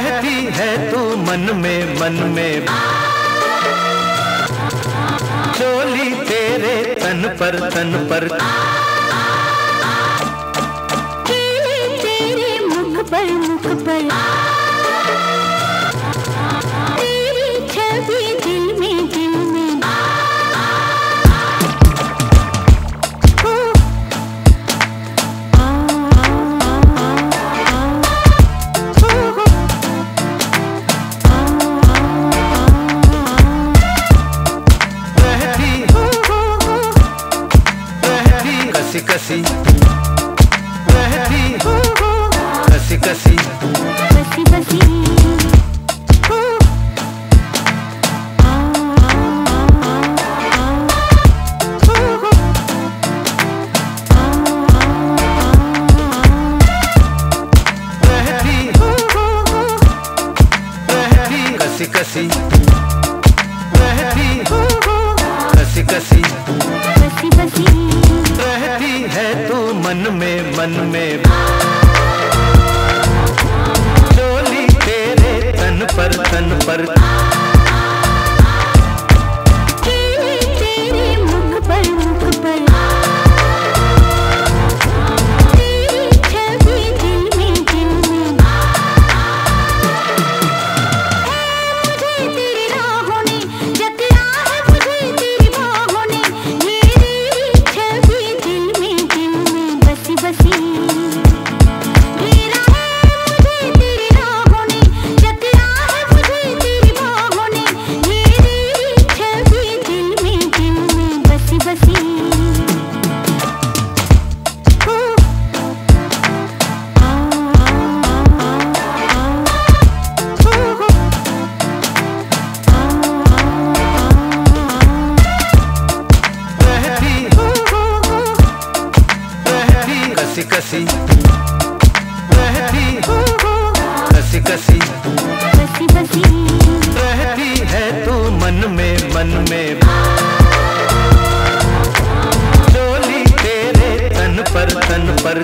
रहती है तू मन में मन में। चोली तेरे तन पर तन पर। तेरे मुख पर मुख पर। कसी। कसी रहती कसी बसी बसी कसी कसी। मन में मन में। चोली तेरे तन पर तन पर। कसी कसी रहती कसी कसी बसी बसी रहती है तू मन में मन में। चोली तेरे तन पर तन पर।